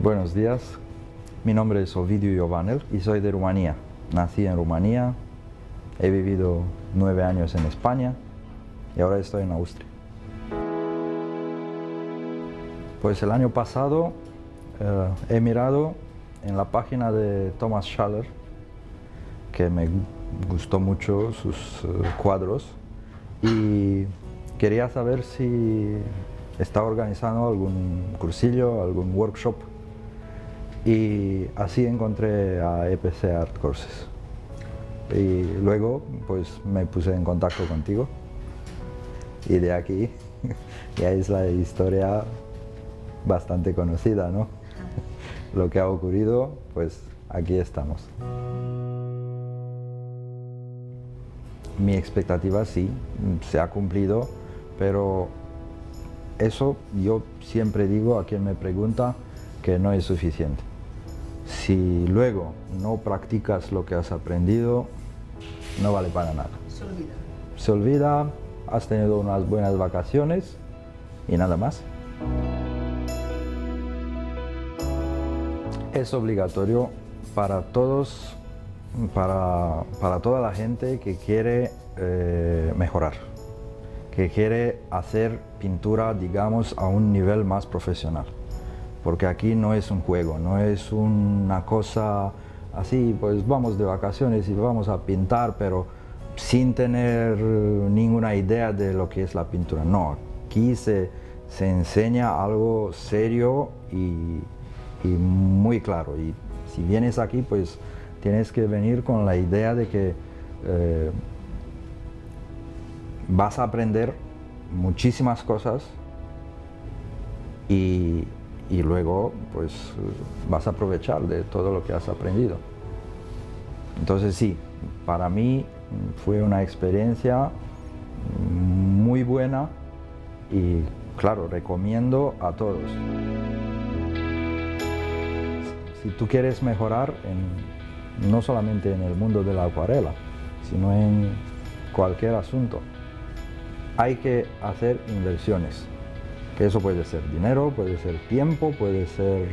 Buenos días, mi nombre es Ovidio Jovanel y soy de Rumanía. Nací en Rumanía, he vivido nueve años en España y ahora estoy en Austria. Pues el año pasado eh, he mirado en la página de Thomas Schaller, que me gustó mucho sus eh, cuadros, y quería saber si está organizando algún cursillo, algún workshop y así encontré a EPC Art Courses. Y luego pues me puse en contacto contigo y de aquí ya es la historia bastante conocida, ¿no? Lo que ha ocurrido, pues aquí estamos. Mi expectativa sí, se ha cumplido, pero eso yo siempre digo a quien me pregunta que no es suficiente. Si luego no practicas lo que has aprendido, no vale para nada. Se olvida. Se olvida, has tenido unas buenas vacaciones y nada más. Es obligatorio para todos, para, para toda la gente que quiere eh, mejorar, que quiere hacer pintura, digamos, a un nivel más profesional. Porque aquí no es un juego, no es una cosa así, pues vamos de vacaciones y vamos a pintar, pero sin tener ninguna idea de lo que es la pintura. No, aquí se, se enseña algo serio y, muy claro. Y si vienes aquí, pues tienes que venir con la idea de que eh, vas a aprender muchísimas cosas y, y luego pues vas a aprovechar de todo lo que has aprendido. Entonces sí, para mí fue una experiencia muy buena y claro, recomiendo a todos. Si tú quieres mejorar en, no solamente en el mundo de la acuarela, sino en cualquier asunto, hay que hacer inversiones. Eso puede ser dinero, puede ser tiempo, puede ser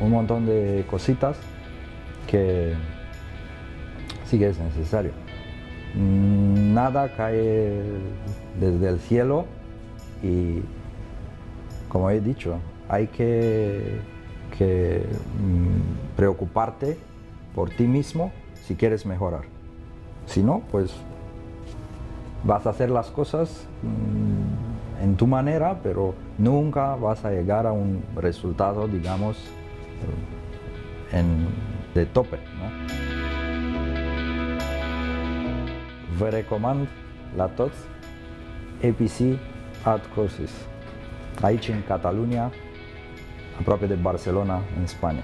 un montón de cositas que sí que es necesario. Nada cae desde el cielo y, como he dicho, hay que, que mm, preocuparte por ti mismo si quieres mejorar. Si no, pues vas a hacer las cosas mm, en tu manera, pero nunca vas a llegar a un resultado, digamos, en, de tope. ¿no? Vă la toți APC Art Courses, aici în Catalunia, aproape de Barcelona, în Spania.